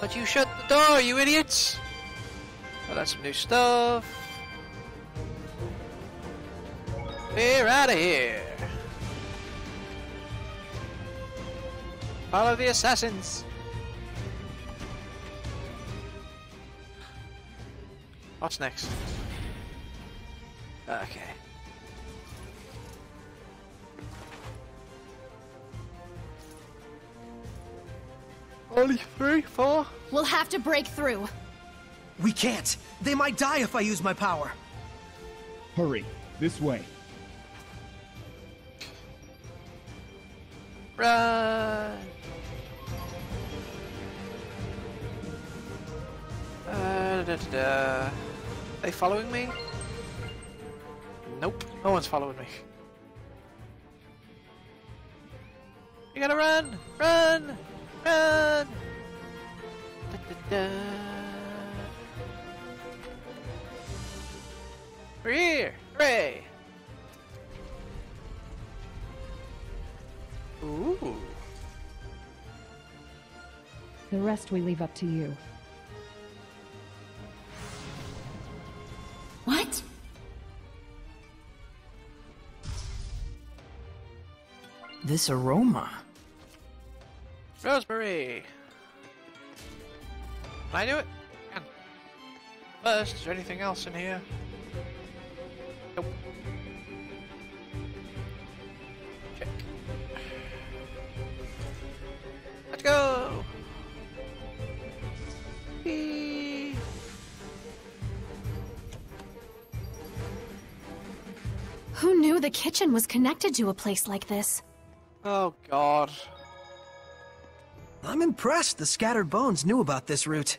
But you shut the door, you idiots! Oh, that's some new stuff. We're out of here. Follow the assassins. What's next? Okay. Only three, four. We'll have to break through. We can't. They might die if I use my power. Hurry, this way. Run! Uh, da, da, da. They following me? Nope, no one's following me. You gotta run! Run! Run! Da, da, da. We're here! Hooray! Ooh. The rest we leave up to you. What? This aroma. Rosemary! Can I do it? Can. First, is there anything else in here? Nope. Check. Let's go! Whee! Who knew the kitchen was connected to a place like this? Oh god. I'm impressed the scattered bones knew about this route.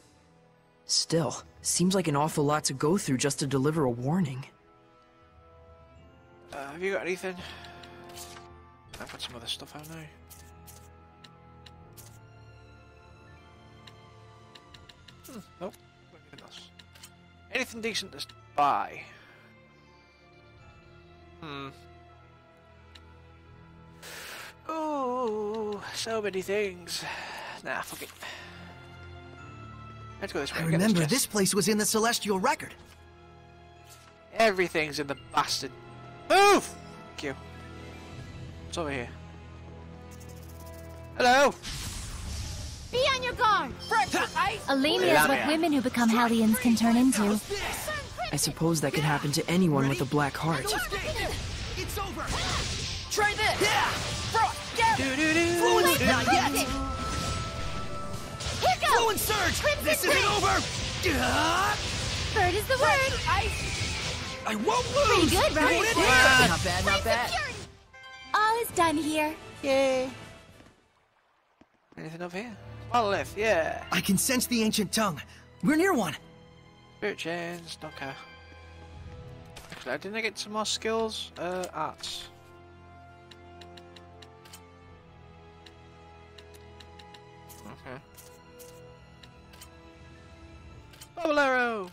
Still, seems like an awful lot to go through just to deliver a warning. Uh, have you got anything? I've got some other stuff, haven't I? Hmm, nope. Anything else? Anything decent to buy? Hmm. Oh, so many things. Nah, fuck it. Let's go this way. I remember chest. this place was in the Celestial Record. Everything's in the bastard. Move! Thank you. What's over here? Hello! Be on your guard! Alemia is what women who become Hellions can turn into. I suppose that could happen to anyone with a black heart. It's over. Try this! Yeah. Doo-doo-doo. Fluent, not yet. Here goes! Fluent surge. This isn't over. Yeah. Bird is the word. I won't lose. Pretty good, right? Going in here. Not bad, not bad. All is done here. Yay! Anything over here? Monolith, yeah! I can sense the ancient tongue. We're near one. Spirit chains, okay. Actually, didn't I get some more skills? Uh, arts. Okay. Bubble arrow!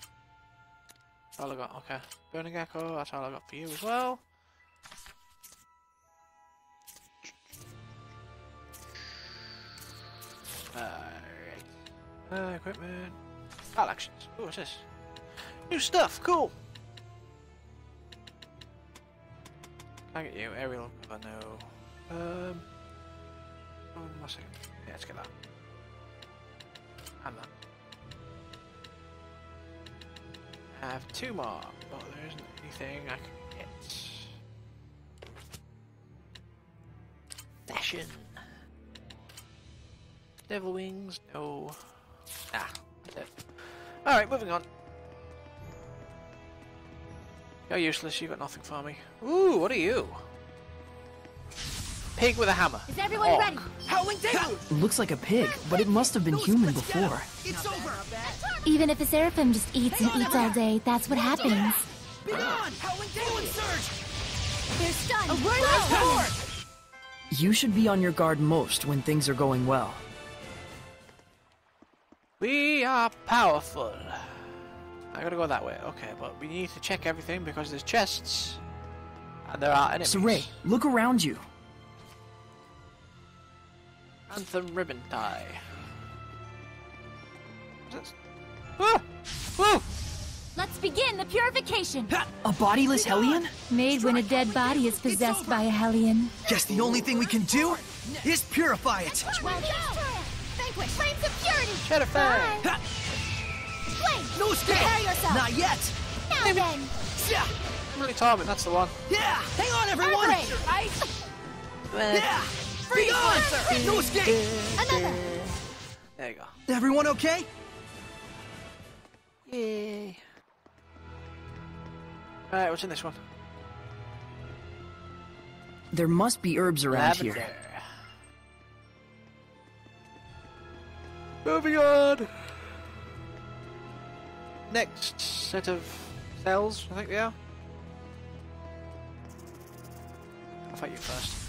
That's all I got, okay. Burning echo, that's all I got for you as well. Alright. Uh, equipment. Battle actions. Oh, what's this? New stuff, cool! I get you? Aerial cover, no. Um. Second. Yeah, let's get that. I have two more, but there isn't anything I can get. Fashion. Devil wings, no. Ah. Alright, moving on. You're useless, you've got nothing for me. Ooh, what are you? Pig with a hammer. Is everyone Orc. ready? Howling Devil. Looks like a pig, but it must have been human before. It's over. Even if a seraphim just eats and eats all day, that's what happens. Be gone. Howling Devil surge. They're stunned! A word of power. You should be on your guard most when things are going well. We are powerful. I gotta go that way. Okay, but we need to check everything because there's chests. And there are enemies. Sorey, look around you. Anthem ribbon tie. Ah! Woo! Let's begin the purification. A bodiless Hellion? Made when a dead body is possessed by a Hellion. Guess the only thing we can do is purify it. Well. Vanquish. Flames of purity. Shadow Fang! Ha! Flame. No escape! Prepare yourself. Not yet! Now then. Yeah! Really Torment, that's the one. Yeah! Hang on, everyone! Yeah! Be gone! No escape! Another. There you go. Everyone okay? Yay. Alright, what's in this one? There must be herbs around Lavender. here. Moving on. Next set of cells, I think they are. I'll fight you first.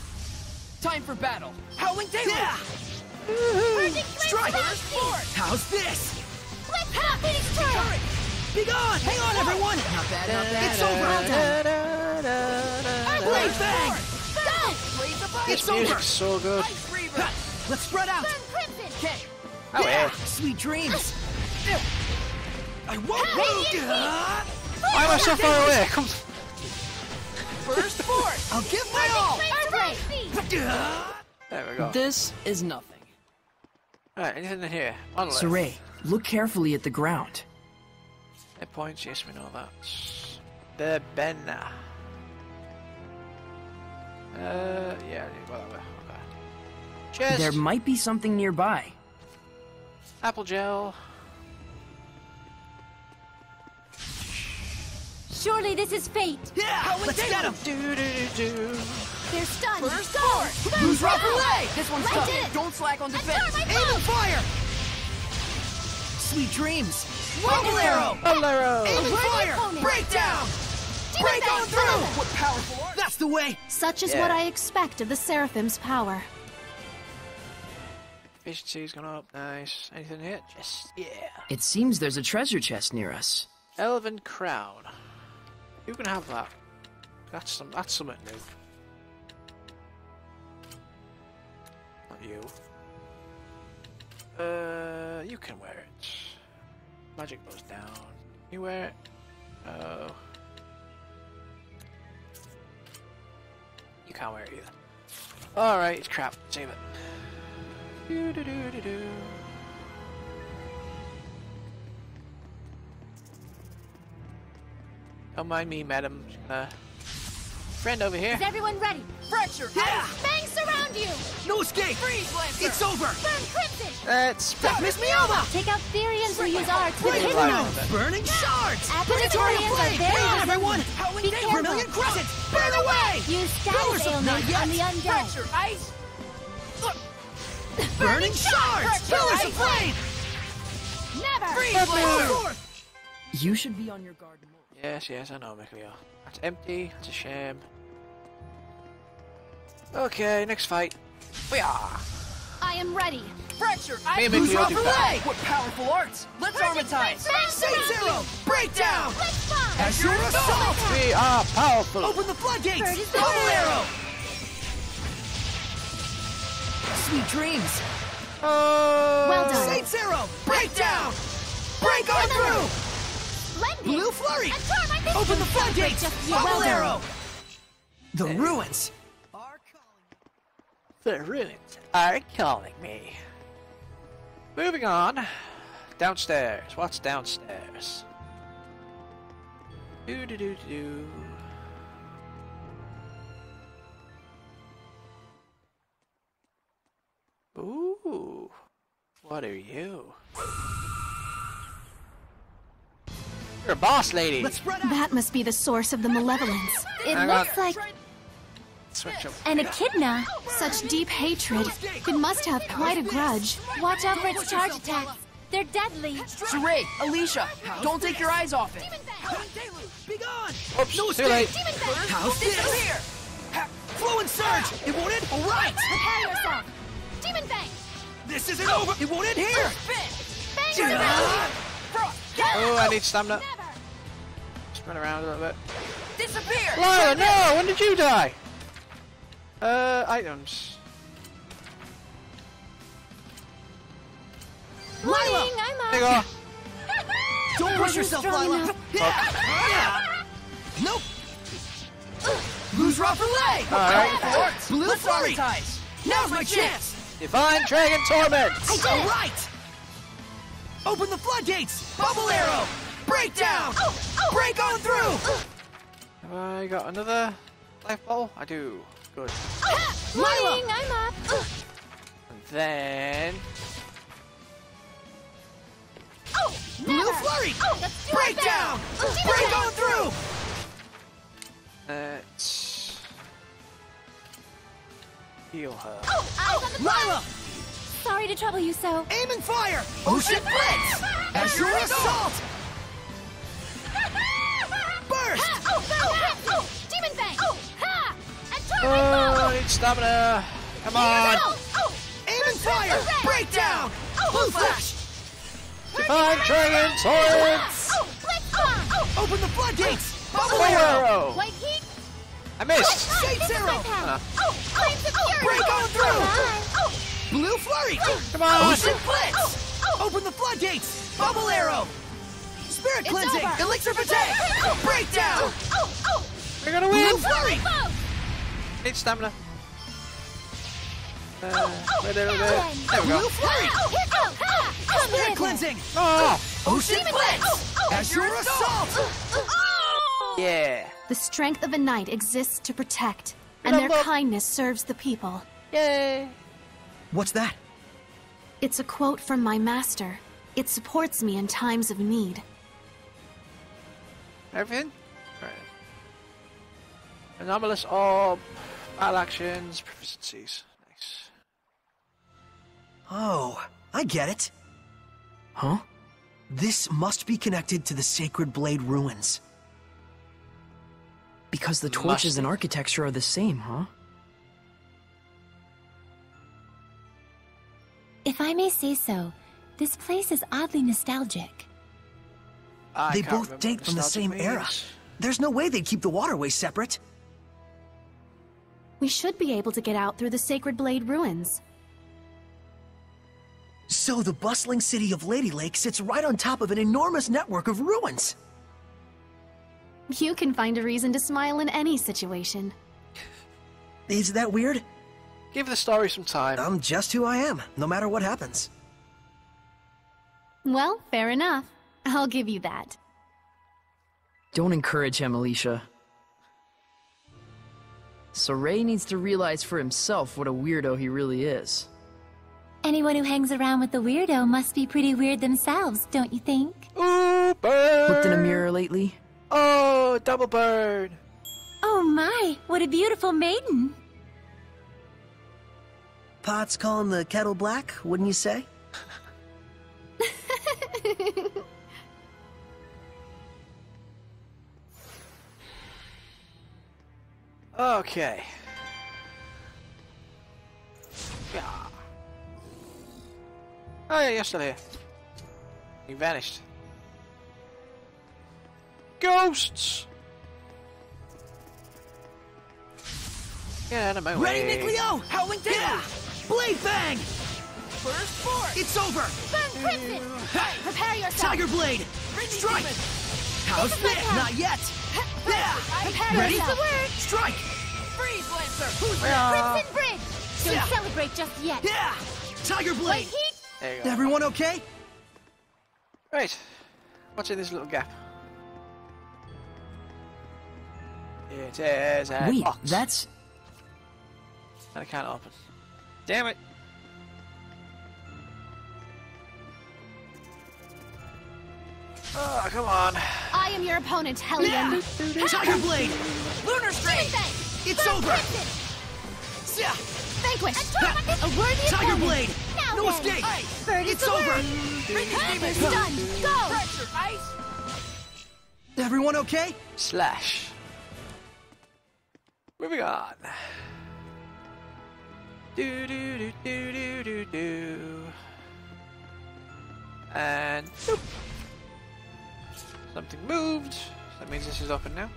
Time for battle. Howling Yeah! Strike! How's this? Flip half Phoenix turret. Be gone! Hang on, everyone! Not bad, not bad. It's over! Blade Bang! Go. It's over! so good. Let's spread out! Burn crimson. Oh yeah. Sweet dreams! I won't move! Why am I so far away? Come. First force! I'll give my all! Flames of speed. There we go. This is nothing. Alright, anything in here? Monolith. Sorey, look carefully at the ground. Hit points, yes, we know that. The Benna. Uh, yeah, go that way. Okay. Chest. There might be something nearby. Apple gel. Surely this is fate. Yeah! Let's get him! Do do do do. They're stunned. First Go. force! Burn Who's rough away? This one's I tough. Don't slack on defense. tore my Aim and fire! Sweet dreams! Wonder Bubble arrow! Bolero. Aim and fire! opponent. Break down! Break on through! Another. What powerful art! That's the way! Such is Yeah. what I expect of the Seraphim's power. Efficiency's gone up. Nice. Anything here? Just yeah. It seems there's a treasure chest near us. Elven crown. You can have that. That's some. That's something new. You. Uh, you can wear it. Magic goes down. You wear it. Oh. You can't wear it either. Alright, it's crap. Save it. Do do do do do. Don't mind me, madam. Uh, friend over here. Is everyone ready? Fracture! Yeah! Bangs surround you. No escape! freeze It's over! Burn crimson. Let's miss me over! Take out Therians who use arts with Flame hidden Right. Burning shards! Apparitorians are Flame! very Hang on, resistant. everyone! Be careful. Vermilion Crescent! Burn away! Use Pillars status of- ailment on the undead. ice! Burning shards! Pillars of flame! Never. Freeze! You should be on your guard more. Yes, yes, I know, Mikleo. That's empty. That's a shame. Okay, next fight. We are. I am ready. Fracture! Me and Who's Mikleo rough away? What powerful arts! Let's armatize! Bangs Saint Zero! Breakdown! Let's bomb. As your assault! We are powerful. Open the floodgates! Bird Double arrow! Sweet dreams! Oh. Well done. Saint Zero! Breakdown! Break on through! Splendid. Blue flurry! I tore my pistol. Open the floodgates! Just. Bubble Well arrow! The ruins are calling. The ruins are calling me. Moving on. Downstairs. What's downstairs? Do do do do. Ooh. What are you? You're a boss lady. Let's! That must be the source of the malevolence. It Hang looks on. like Switch an echidna. Such deep hatred. It must have quite a grudge. Watch out for its charge attacks. They're deadly. Sorey, Alisha, don't take your eyes off it. Oops, No too late. How's this? Ha- Flow and surge! It won't end? Alright! Prepare yourself. Demon Bang. This isn't over! It won't end here! Bangs Yeah. around Oh, I need stamina. you. Never. Spin around a little bit. Disappear! Lyra, no! When did you die? Uh, items. Warning, I'm There you go. Don't push yourself, Lailah. enough. Nope. Lose Rock Relay. Alright. Blue Flurry. Now's my chance. Divine Dragon Torment! All right. Open the floodgates. Bubble arrow. Breakdown. Break on through. Have I got another life ball? I do. Good. Lailah. I'm up. And then... Oh, Blue Flurry. Oh, let's do it Breakdown. then. Break on through. Let's... Heal her. Oh, on the Lailah. Sorry to trouble you so. Aim and fire. Ocean Blitz. Azure Assault. Burst. Oh, oh, Oh, I need stamina! Come on! oh, Aim and fire. Breakdown. Blue Flash. Divine Dragon Torment! Oh, Blitz Bomb. Oh, Open the floodgates. Bubble arrow. arrow! White Heat. I missed! Shades arrow. Oh, Flames of Fury. Break on through. Oh, Blue Flurry. Come on! Ocean Blitz. Open the floodgates. Bubble arrow. Spirit cleansing. over. Elixir Protect. Breakdown. oh, oh. We're gonna win. Blue win! Flurry. Bow. Need stamina. Uh, oh, where, there, now there. there we go. Oh, here go. Ha. Come Spirit cleansing. Oh! Ocean Blitz. Fang. Oh, oh. Azure Assault. Oh. Yeah! The strength of a knight exists to protect, and their kindness serves the people. Yay! What's that? It's a quote from my master. It supports me in times of need. Everything? Right. Anomalous orb, battle actions, proficiencies. Nice. Oh, I get it. Huh? This must be connected to the Sacred Blade ruins. Because the Must torches and architecture are the same, huh? If I may say so, this place is oddly nostalgic. I they both date from the nostalgic same era. There's no way they'd keep the waterways separate. We should be able to get out through the Sacred Blade ruins. So the bustling city of Lady Lake sits right on top of an enormous network of ruins. You can find a reason to smile in any situation. Is that weird? Give the story some time. I'm just who I am, no matter what happens. Well, fair enough. I'll give you that. Don't encourage him, Alisha. Sorey needs to realize for himself what a weirdo he really is. Anyone who hangs around with the weirdo must be pretty weird themselves, don't you think? Ooh, burn! Looked in a mirror lately? Oh, double bird! Oh my, what a beautiful maiden! Pot's calling the kettle black, wouldn't you say? Okay. Yeah. Oh yeah, you're still here. You vanished. Ghosts! Get out of my Ready, way. Mikleo? Howling down! Yeah! Blade Bang! First force! It's over! Burn Crimson! Prepare yourself! Tiger Blade! Strike! How's This that? Not yet! Yeah! Prepare Ready? yourself! Strike! Freeze, Lancer! Who's Yeah. Crimson Bridge! Don't Yeah. celebrate just yet! Yeah! Tiger White Blade! Heat! There. Everyone okay? Right. What's in this little gap? It is a Wait, box. that's. that I can't open. Damn it! Oh, come on. I am your opponent, Hellion. Yeah! Tiger Blade! Lunar Strain! It's Burn over! Crimson! Yeah! Vanquished. A worthy Tiger opponent! Blade! Now No then. escape! Bird It's over! word. Done! Go! Everyone okay? Slash. Moving on. Do do do do do do do. And boop. Something moved. That means this is open now.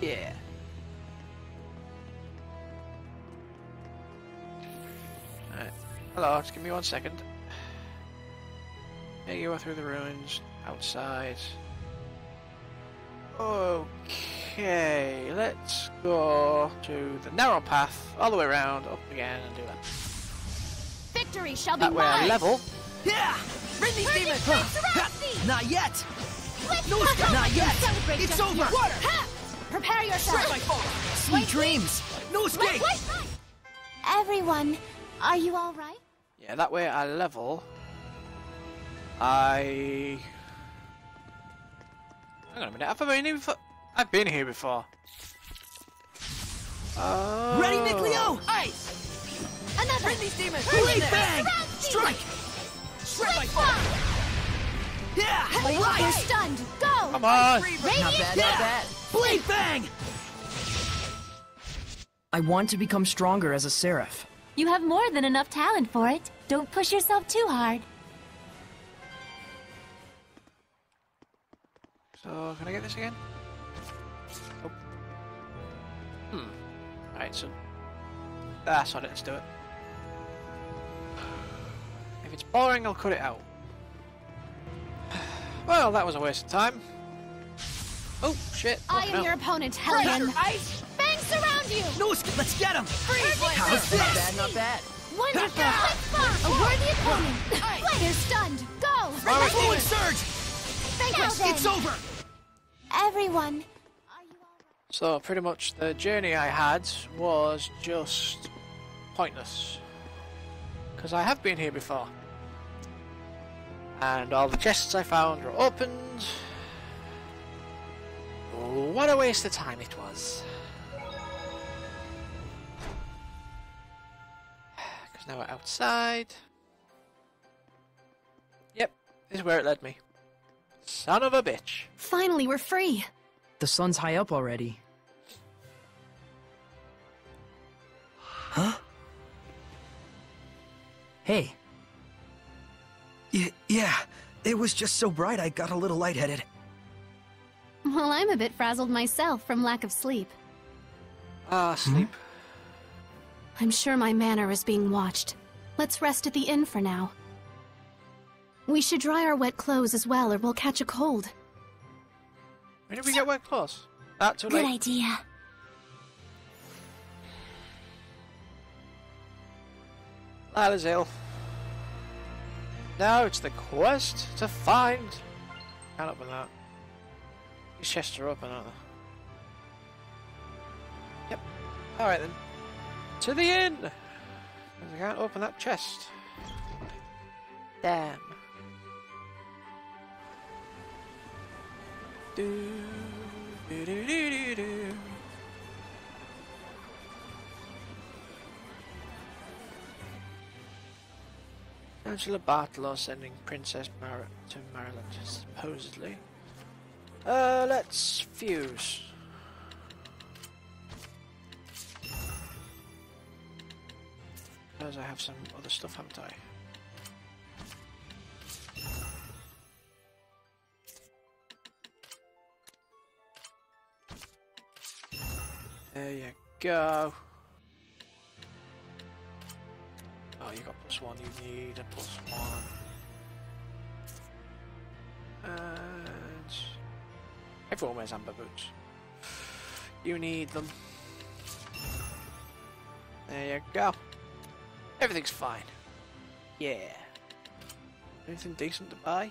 Yeah. Alright. Hello, just give me one second. Take you go through the ruins outside. Okay, let's go to the narrow path, all the way around, up again, and do that. Victory shall be That way I level. Yeah! Bring these Bring demons! it, Prince, around me! Not yet! Let's No, go! not yet! It's over! Water! Ha! Prepare yourself! Strike my fall! Sweet dreams! No escape! wait, wait! Everyone, are you alright? Yeah, that way I level. I. Hang on a minute. Have I been here before? I've been here before. Oh. Ready, Mikleo? Ice! Another! Bring these demons! Bring Blade bang! Strike! Strike my Let's fall! Yeah! You're stunned! Go! Come on! Radiant! Yeah! Blade bang! I want to become stronger as a seraph. You have more than enough talent for it. Don't push yourself too hard. So, can I get this again? Nope. Hmm. Right, so. Ah, sorry, let's do it. If it's boring, I'll cut it out. Well, that was a waste of time. Oh, shit. I am hell. your opponent, Pressure! Hellion! Ice! Fangs surround you! No escape! Let's get him! How's Not this? not bad. Wonderful! Let's go! A worthy opponent! They're stunned! Go! Fluid surge! Vanquish! It's over! Everyone, are you alright? So, pretty much the journey I had was just pointless. Because I have been here before. And all the chests I found were opened. What a waste of time it was. Because now we're outside. Yep, this is where it led me. Son of a bitch. Finally, we're free! The sun's high up already. Huh? Hey, Y- yeah, it was just so bright I got a little lightheaded. Well, I'm a bit frazzled myself from lack of sleep. Ah, sleep. I'm sure my manor is being watched. Let's rest at the inn for now. We should dry our wet clothes as well, or we'll catch a cold. When did we get wet clothes? Ah, too Good late. idea. Lailah's ill. Now it's the quest to find. Can't open that. These chests are open, aren't they? Yep. Alright then. To the inn! I can't open that chest. Damn. Do, do, do, do, do, Angela Bartolo sending Princess Mar to Maryland, supposedly. Uh, let's fuse. Because I have some other stuff, haven't I? There you go. One, you need a plus one. And everyone wears amber boots. You need them. There you go. Everything's fine. Yeah. Anything decent to buy?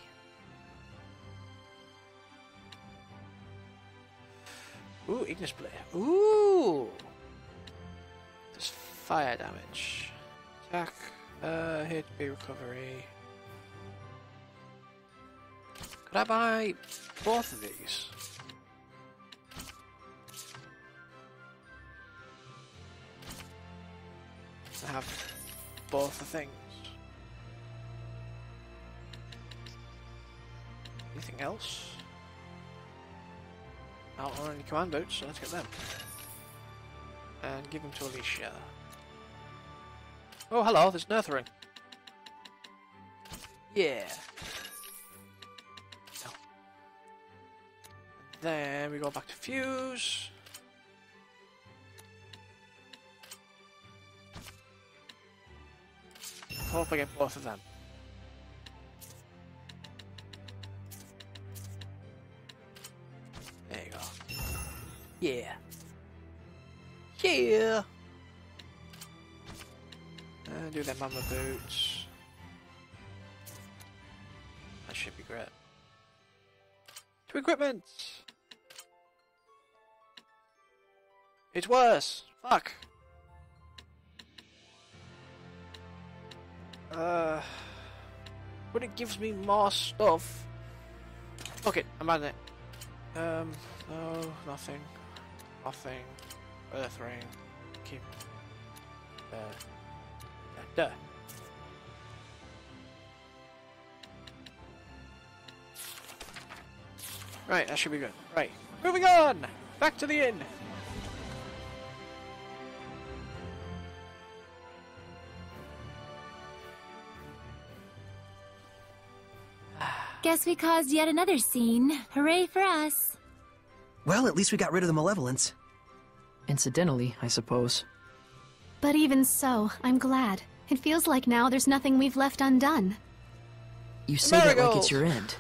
Ooh, Ignis Blade. Ooh! Does fire damage. Attack, uh, HP recovery. Could I buy both of these? I have both the things. Anything else? I don't own any command boots, so let's get them. And give them to Alisha. Oh, hello, there's Nethering. Yeah. So. Then we go back to Fuse. Hope I get both of them. There you go. Yeah. Yeah! And do that mama boots. That should be great. To equipment! It's worse! Fuck! Uh, but it gives me more stuff. Fuck it, I'm adding it. Um, no, nothing. Nothing. Earth ring. Keep. Uh, duh. Right, that should be good. Right, moving on! Back to the inn! Guess we caused yet another scene. Hooray for us. Well, at least we got rid of the malevolence. Incidentally, I suppose. But even so, I'm glad. It feels like now there's nothing we've left undone. You say that like it's your end.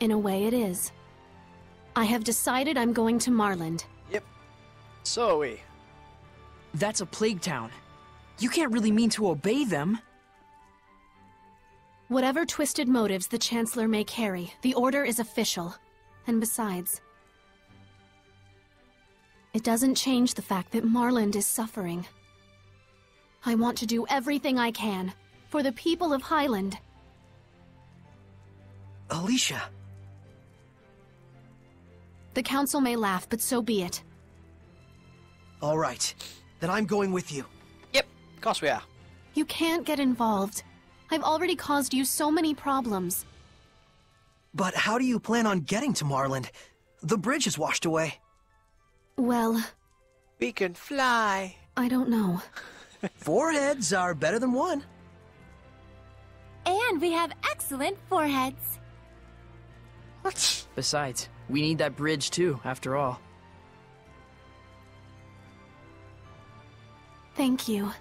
In a way, it is. I have decided I'm going to Marlind. Yep. So are we. That's a plague town. You can't really mean to obey them. Whatever twisted motives the Chancellor may carry, the order is official. And besides, it doesn't change the fact that Marlind is suffering. I want to do everything I can for the people of Hyland. Alisha, The Council may laugh, but so be it. all right. Then I'm going with you. Yep, of course we are. You can't get involved. I've already caused you so many problems. But how do you plan on getting to Marlind? The bridge is washed away. Well, We can fly. I don't know. Four heads are better than one. And we have excellent foreheads. What? Besides, we need that bridge too, after all. Thank you.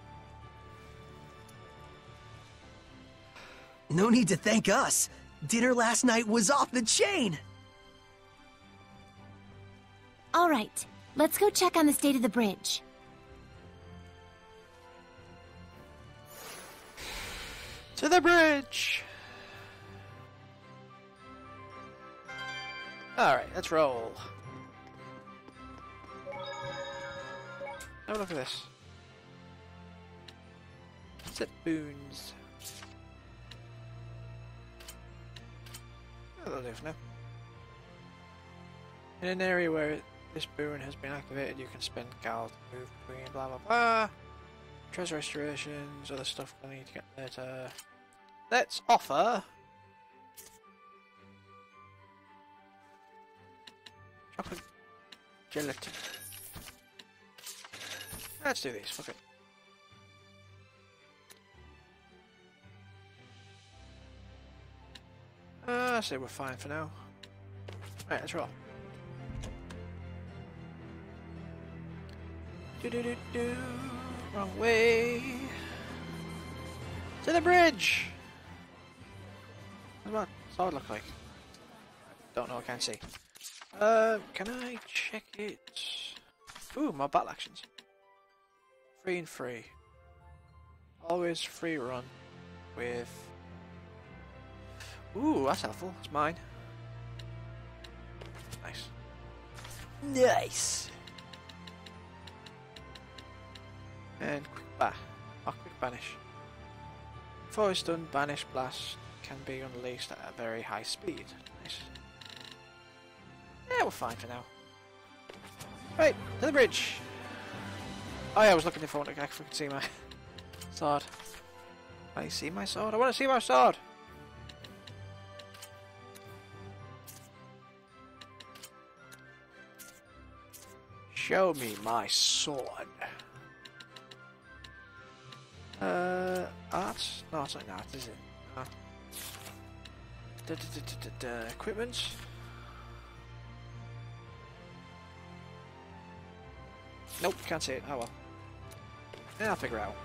No need to thank us. Dinner last night was off the chain. All right, let's go check on the state of the bridge. To the bridge! Alright, let's roll. Have a look at this. Set boons. That'll do for now. In an area where this boon has been activated, you can spend gal to move between blah blah blah. Treasure restorations, other stuff I need to get later. Let's offer. Chocolate gelatin. Let's do these, fuck it. Uh, I say we're fine for now. Right, let's roll. Do do do do. Wrong way. To the bridge. What's my sword look like? Don't know. I can't see. Uh, can I check it? Ooh, my battle actions. Free and free. Always free run with. Ooh, that's helpful. It's mine. Nice. Nice. And quick ba oh, quick banish. Before it's done, banish blast can be unleashed at a very high speed. Nice. Yeah, we're fine for now. Right, to the bridge. Oh yeah, I was looking if I want to could see my sword. Can I see my sword? I want to see my sword! Show me my sword. Uh, art? No, it's not art, is it? Da, da, da, equipment. Nope, can't see it. Oh well. Yeah, I'll figure out.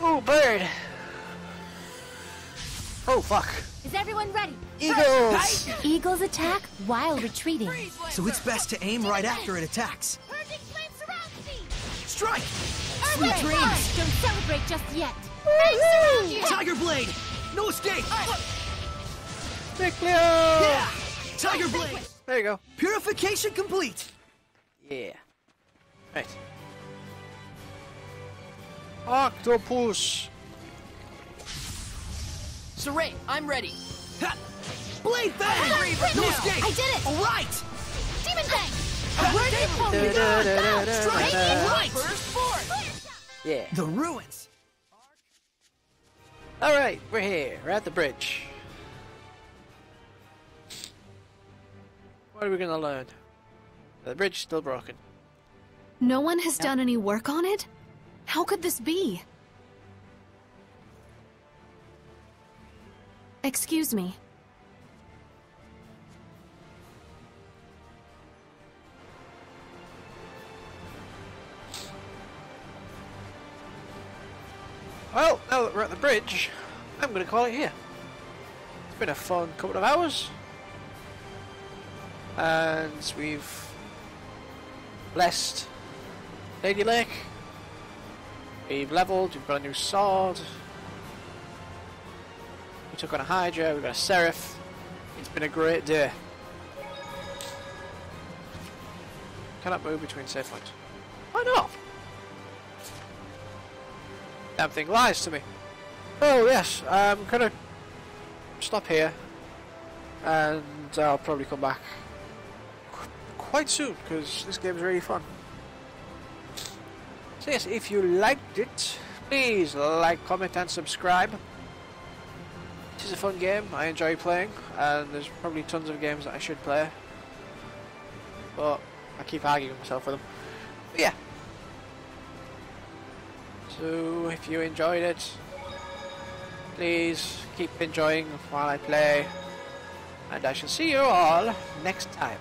Oh, bird! Oh, fuck. Is everyone ready? Eagles! Eagles attack while retreating. So it's best to aim right after it attacks. Purging flame surrounds me! Strike! Sweet Sweet dreams! Don't celebrate just yet. Tiger Blade! No escape! Nucleo! Yeah! Tiger Blade! There you go. Purification complete! Yeah. Right. Octopus! Sorey, I'm ready. Ha! Blade Fang! no now. escape! I did it. All right! Demon Bang! Strike! All right! Yeah. The ruins! Alright, we're here. We're at the bridge. What are we gonna learn? The bridge is still broken. No one has done any work on it? How could this be? Excuse me. Well, now that we're at the bridge, I'm gonna call it here. It's been a fun couple of hours. And we've blessed Lady Lake. We've leveled, we've got a new sword. We took on a Hydra, we've got a Seraph. It's been a great day. Cannot move between save points. Why not? Damn thing lies to me. Oh yes, I'm gonna stop here, and I'll probably come back qu- quite soon because this game is really fun. So yes, if you liked it, please like, comment, and subscribe. Is a fun game. I enjoy playing, and there's probably tons of games that I should play, but I keep arguing myself with them. But yeah. So if you enjoyed it, please keep enjoying while I play, and I shall see you all next time.